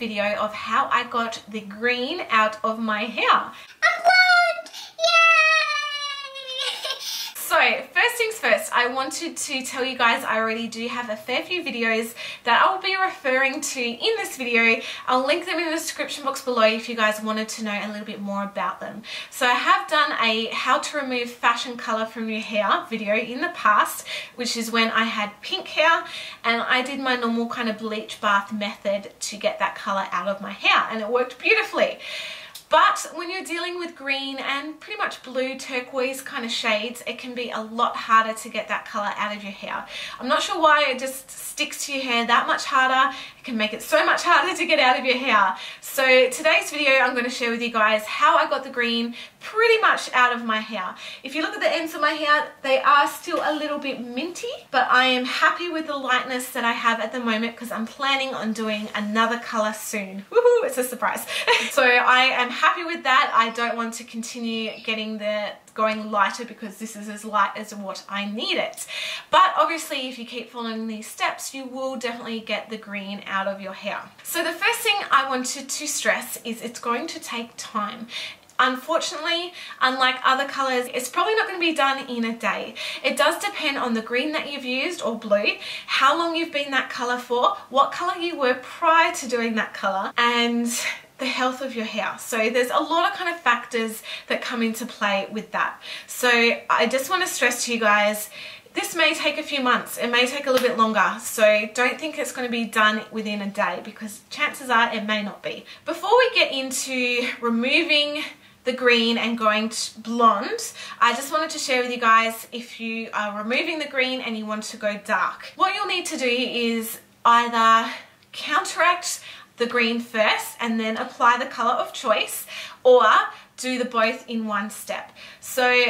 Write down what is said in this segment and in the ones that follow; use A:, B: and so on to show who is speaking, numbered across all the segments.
A: video of how I got the green out of my hair.
B: I'm blonde! Yay!
A: So first things first, I wanted to tell you guys I already do have a fair few videos that I will be referring to in this video. I'll link them in the description box below if you guys wanted to know a little bit more about them. So I have done a how to remove fashion color from your hair video in the past, which is when I had pink hair and I did my normal kind of bleach bath method to get that color out of my hair and it worked beautifully. But when you're dealing with green and pretty much blue turquoise kind of shades, it can be a lot harder to get that color out of your hair. I'm not sure why it just sticks to your hair that much harder. It can make it so much harder to get out of your hair. So today's video, I'm going to share with you guys how I got the green pretty much out of my hair. If you look at the ends of my hair, they are still a little bit minty, but I am happy with the lightness that I have at the moment because I'm planning on doing another color soon. Woohoo, it's a surprise. so I am happy with that. I don't want to continue getting the going lighter because this is as light as what I need it. But obviously if you keep following these steps you will definitely get the green out of your hair. So the first thing I wanted to stress is it's going to take time. Unfortunately, unlike other colours, it's probably not going to be done in a day. It does depend on the green that you've used or blue, how long you've been that colour for, what colour you were prior to doing that colour, and the health of your hair. So there's a lot of kind of factors that come into play with that. So I just want to stress to you guys, this may take a few months, it may take a little bit longer, so don't think it's going to be done within a day because chances are it may not be. Before we get into removing the green and going blonde, I just wanted to share with you guys if you are removing the green and you want to go dark. What you'll need to do is either counteract the green first and then apply the color of choice or do the both in one step. So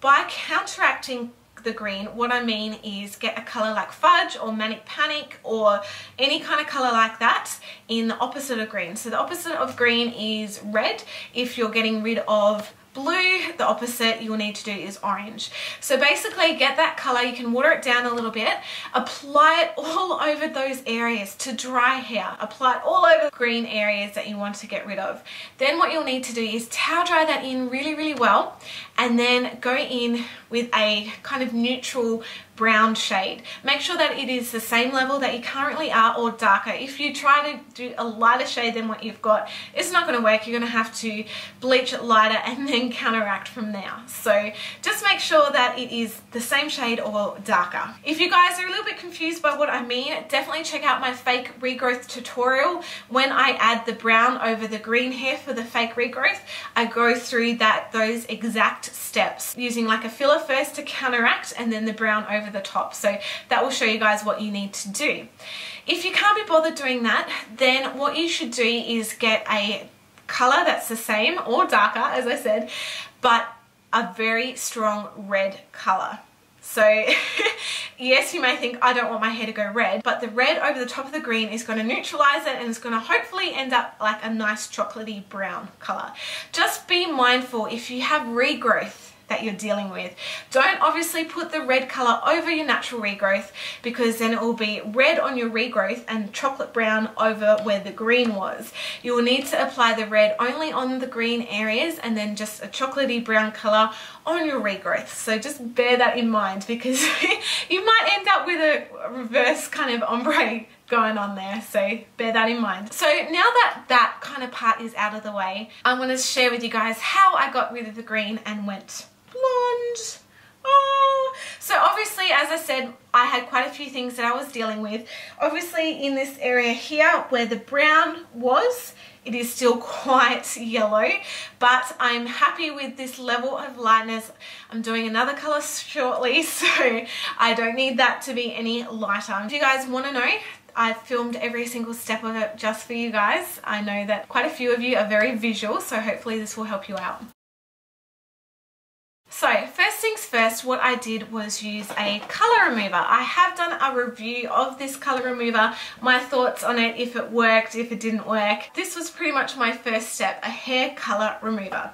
A: by counteracting the green, what I mean is get a color like fudge or manic panic or any kind of color like that in the opposite of green. So the opposite of green is red if you're getting rid of blue, the opposite you'll need to do is orange. So basically get that color, you can water it down a little bit, apply it all over those areas to dry hair. Apply it all over green areas that you want to get rid of. Then what you'll need to do is towel dry that in really, really well and then go in with a kind of neutral brown shade. Make sure that it is the same level that you currently are or darker. If you try to do a lighter shade than what you've got, it's not going to work. You're going to have to bleach it lighter and then counteract from there. So just make sure that it is the same shade or darker. If you guys are a little bit confused by what I mean, definitely check out my fake regrowth tutorial. When I add the brown over the green hair for the fake regrowth, I go through that those exact steps using like a filler first to counteract and then the brown over the top. So that will show you guys what you need to do. If you can't be bothered doing that, then what you should do is get a color that's the same or darker, as I said, but a very strong red color. So yes, you may think I don't want my hair to go red, but the red over the top of the green is going to neutralize it and it's going to hopefully end up like a nice chocolatey brown color. Just be mindful if you have regrowth that you're dealing with. Don't obviously put the red color over your natural regrowth because then it will be red on your regrowth and chocolate brown over where the green was. You will need to apply the red only on the green areas and then just a chocolatey brown color on your regrowth. So just bear that in mind because you might end up with a reverse kind of ombre going on there so bear that in mind so now that that kind of part is out of the way I'm going to share with you guys how I got rid of the green and went blonde. Oh. So obviously, as I said, I had quite a few things that I was dealing with. Obviously, in this area here where the brown was, it is still quite yellow, but I'm happy with this level of lightness. I'm doing another color shortly, so I don't need that to be any lighter. If you guys want to know, I've filmed every single step of it just for you guys. I know that quite a few of you are very visual, so hopefully this will help you out. So first things first, what I did was use a colour remover. I have done a review of this colour remover, my thoughts on it, if it worked, if it didn't work. This was pretty much my first step, a hair colour remover.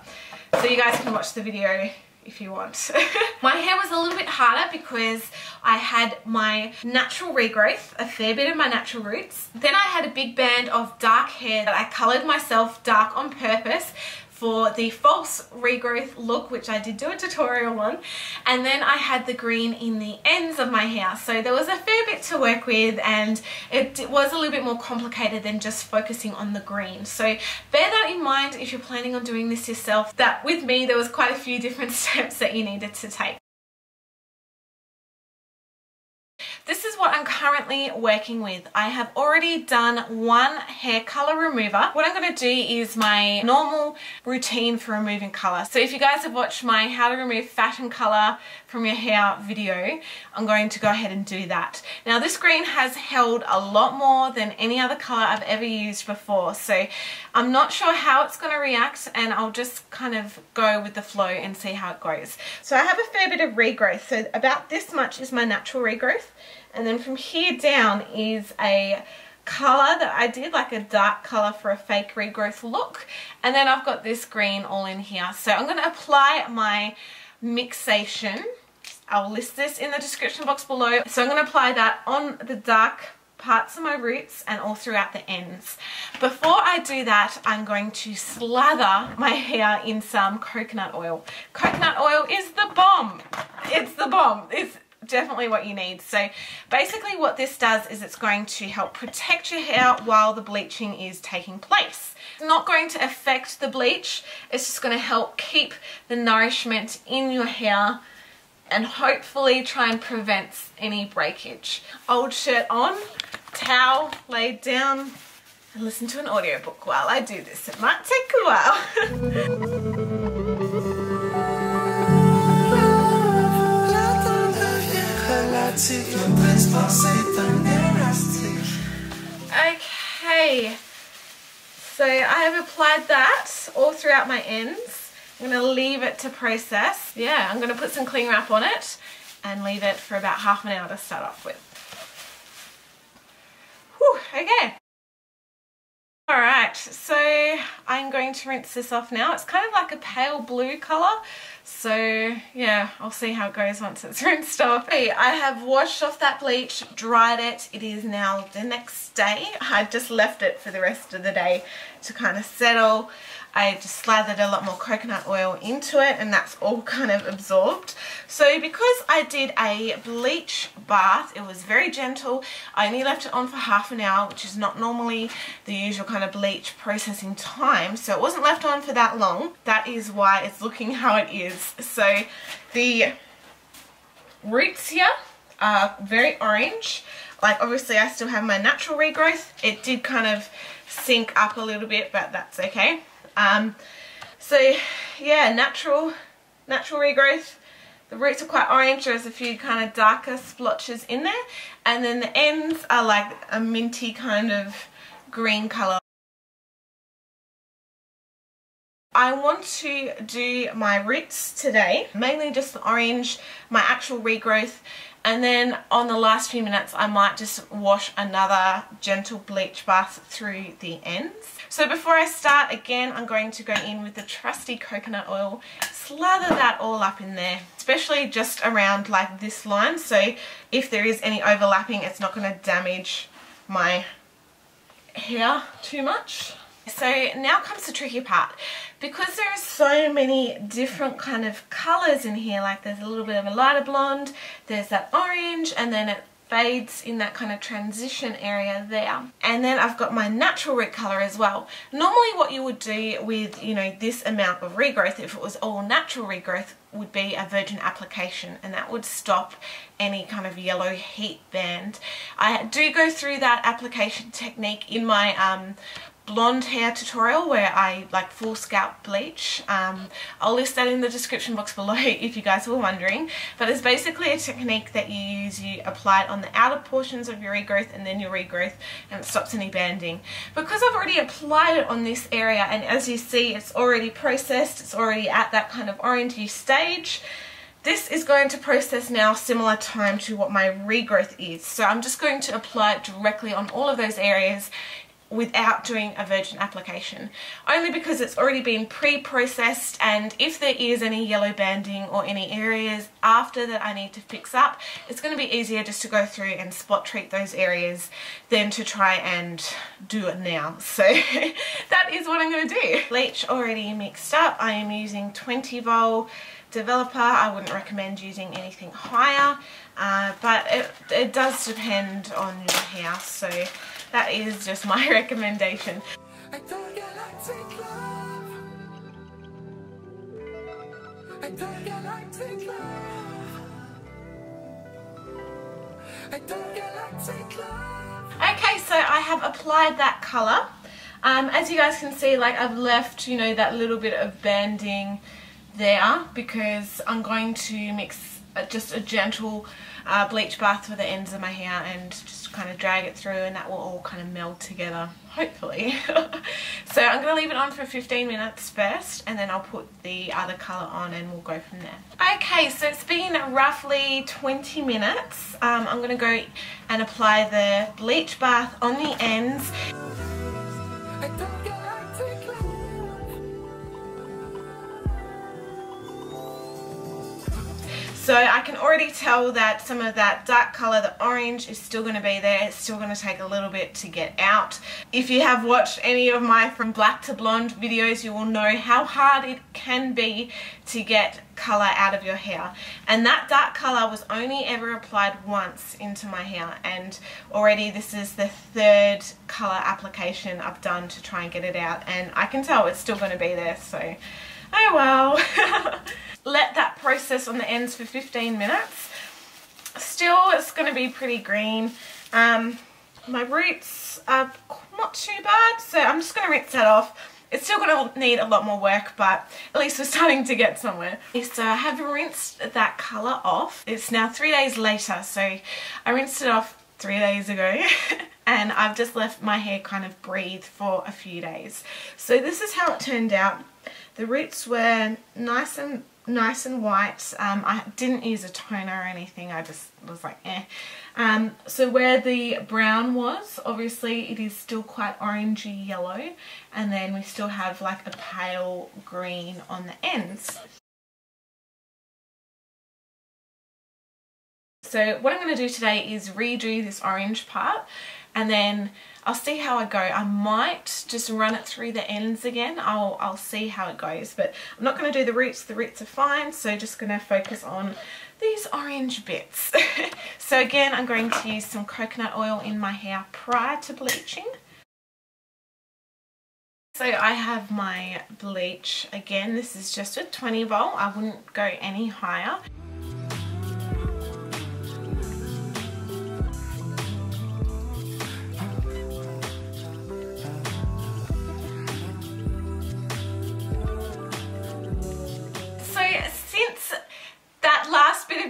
A: So you guys can watch the video if you want. my hair was a little bit harder because I had my natural regrowth, a fair bit of my natural roots. Then I had a big band of dark hair that I coloured myself dark on purpose for the false regrowth look which I did do a tutorial on. And then I had the green in the ends of my hair. So there was a fair bit to work with and it was a little bit more complicated than just focusing on the green. So bear that in mind if you're planning on doing this yourself that with me there was quite a few different steps that you needed to take. What I'm currently working with. I have already done one hair color remover. What I'm going to do is my normal routine for removing color. So if you guys have watched my how to remove fashion color from your hair video, I'm going to go ahead and do that. Now this green has held a lot more than any other color I've ever used before. So I'm not sure how it's going to react and I'll just kind of go with the flow and see how it goes. So I have a fair bit of regrowth. So about this much is my natural regrowth. And then from here down is a colour that I did, like a dark colour for a fake regrowth look. And then I've got this green all in here. So I'm going to apply my mixation. I'll list this in the description box below. So I'm going to apply that on the dark parts of my roots and all throughout the ends. Before I do that, I'm going to slather my hair in some coconut oil. Coconut oil is the bomb. It's the bomb. It's definitely what you need. So basically what this does is it's going to help protect your hair while the bleaching is taking place. It's not going to affect the bleach, it's just going to help keep the nourishment in your hair and hopefully try and prevent any breakage. Old shirt on, towel laid down and listen to an audiobook while I do this. It might take a while. Okay, so I have applied that all throughout my ends. I'm going to leave it to process. Yeah, I'm going to put some cling wrap on it and leave it for about half an hour to start off with. Whew, okay. Alright, so I'm going to rinse this off now. It's kind of like a pale blue colour. So yeah, I'll see how it goes once it's rinsed off. Okay, I have washed off that bleach, dried it. It is now the next day. I just left it for the rest of the day to kind of settle. I just slathered a lot more coconut oil into it and that's all kind of absorbed. So because I did a bleach bath, it was very gentle. I only left it on for half an hour, which is not normally the usual kind of bleach processing time. So it wasn't left on for that long. That is why it's looking how it is. So the roots here are very orange. Like obviously I still have my natural regrowth. It did kind of sink up a little bit, but that's okay. Um, so yeah, natural, natural regrowth. The roots are quite orange, there's a few kind of darker splotches in there. And then the ends are like a minty kind of green colour. I want to do my roots today, mainly just the orange, my actual regrowth, and then on the last few minutes I might just wash another gentle bleach bath through the ends. So before I start, again, I'm going to go in with the trusty coconut oil, slather that all up in there, especially just around like this line. So if there is any overlapping, it's not going to damage my hair too much. So now comes the tricky part. Because there are so many different kind of colours in here, like there's a little bit of a lighter blonde, there's that orange, and then it fades in that kind of transition area there. And then I've got my natural root colour as well. Normally what you would do with, you know, this amount of regrowth, if it was all natural regrowth, would be a virgin application and that would stop any kind of yellow heat band. I do go through that application technique in my um, blonde hair tutorial where I like full scalp bleach. Um, I'll list that in the description box below if you guys were wondering. But it's basically a technique that you use. You apply it on the outer portions of your regrowth and then your regrowth and it stops any banding. Because I've already applied it on this area and as you see it's already processed, it's already at that kind of orangey stage, this is going to process now similar time to what my regrowth is. So I'm just going to apply it directly on all of those areas without doing a virgin application only because it's already been pre-processed and if there is any yellow banding or any areas after that I need to fix up it's going to be easier just to go through and spot treat those areas than to try and do it now. So that is what I'm going to do. Bleach already mixed up. I am using 20 vol developer I wouldn't recommend using anything higher uh, but it, it does depend on your house so that is just my recommendation. Okay, so I have applied that colour. Um, as you guys can see, like I've left, you know, that little bit of banding there because I'm going to mix just a gentle uh, bleach bath for the ends of my hair and just kind of drag it through and that will all kind of meld together hopefully. So I'm going to leave it on for 15 minutes first and then I'll put the other colour on and we'll go from there. Okay so it's been roughly 20 minutes. Um, I'm going to go and apply the bleach bath on the ends So I can already tell that some of that dark colour, the orange, is still going to be there. It's still going to take a little bit to get out. If you have watched any of my From Black to Blonde videos, you will know how hard it can be to get colour out of your hair. And that dark colour was only ever applied once into my hair. And already this is the third colour application I've done to try and get it out. And I can tell it's still going to be there. So, oh well. let that process on the ends for 15 minutes. Still, it's going to be pretty green. Um, my roots are not too bad, so I'm just going to rinse that off. It's still going to need a lot more work, but at least we're starting to get somewhere. So I have rinsed that colour off. It's now three days later, so I rinsed it off three days ago and I've just left my hair kind of breathe for a few days. So this is how it turned out. The roots were nice and nice and white. Um, I didn't use a toner or anything. I just was like, eh. Um, so where the brown was, obviously it is still quite orangey yellow. And then we still have like a pale green on the ends. So what I'm going to do today is redo this orange part and then I'll see how I go. I might just run it through the ends again. I'll, I'll see how it goes, but I'm not going to do the roots. The roots are fine, so just going to focus on these orange bits. so again, I'm going to use some coconut oil in my hair prior to bleaching. So I have my bleach again. This is just a 20 vol. I wouldn't go any higher.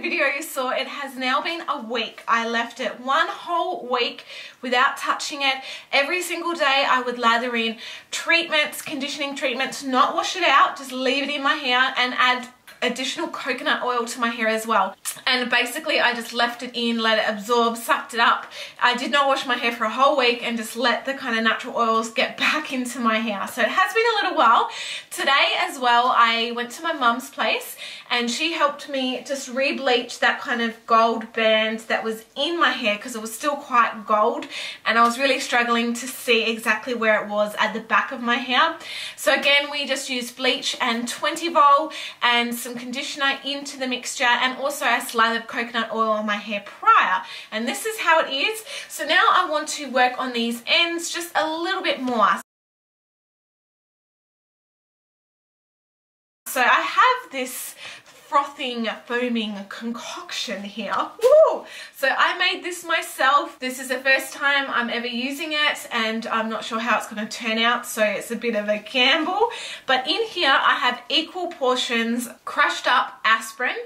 A: Video you saw, it has now been a week. I left it one whole week without touching it. Every single day I would lather in treatments, conditioning treatments, not wash it out, just leave it in my hair and add additional coconut oil to my hair as well. And basically I just left it in let it absorb sucked it up. I did not wash my hair for a whole week and just let the kind of natural oils get back into my hair. So it has been a little while. Today as well I went to my mum's place and she helped me just re-bleach that kind of gold band that was in my hair because it was still quite gold and I was really struggling to see exactly where it was at the back of my hair. So again, we just used bleach and 20 vol and some conditioner into the mixture and also I slathered coconut oil on my hair prior and this is how it is. So now I want to work on these ends just a little bit more. So I have this frothing, foaming concoction here. Woo! So I made this myself. This is the first time I'm ever using it and I'm not sure how it's going to turn out so it's a bit of a gamble. But in here I have equal portions crushed up aspirin,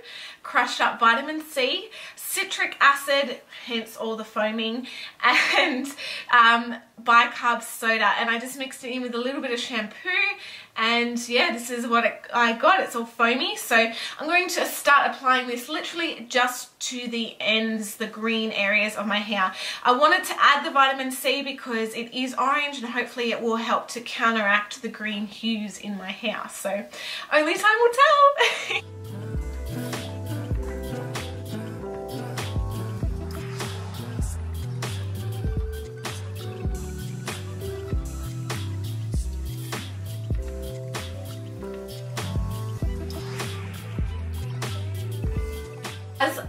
A: crushed up vitamin C, citric acid, hence all the foaming, and um, bicarb soda. And I just mixed it in with a little bit of shampoo and yeah this is what it, I got. It's all foamy. So I'm going to start applying this literally just to the ends the green areas of my hair. I wanted to add the vitamin C because it is orange and hopefully it will help to counteract the green hues in my hair. So only time will tell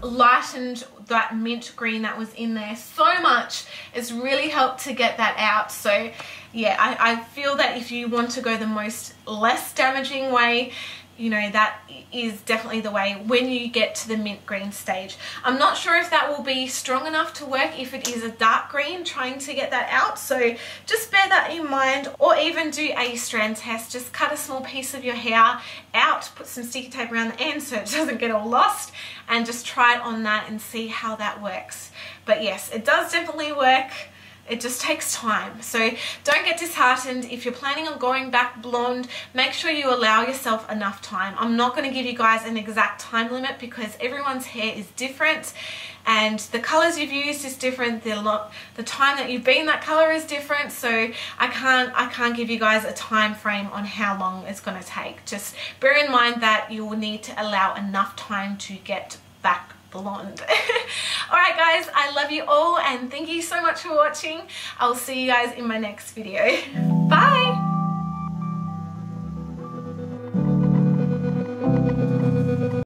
A: lightened that mint green that was in there so much. It's really helped to get that out. So yeah, I, I feel that if you want to go the most less damaging way, you know, that is definitely the way when you get to the mint green stage. I'm not sure if that will be strong enough to work if it is a dark green trying to get that out. So just bear that in mind or even do a strand test. Just cut a small piece of your hair out, put some sticky tape around the end so it doesn't get all lost and just try it on that and see how that works. But yes, it does definitely work. It just takes time. So don't get disheartened. If you're planning on going back blonde, make sure you allow yourself enough time. I'm not going to give you guys an exact time limit because everyone's hair is different and the colors you've used is different. The, the time that you've been that color is different. So I can't, I can't give you guys a time frame on how long it's going to take. Just bear in mind that you will need to allow enough time to get back blonde. Alright guys, I love you all and thank you so much for watching. I'll see you guys in my next video. Bye!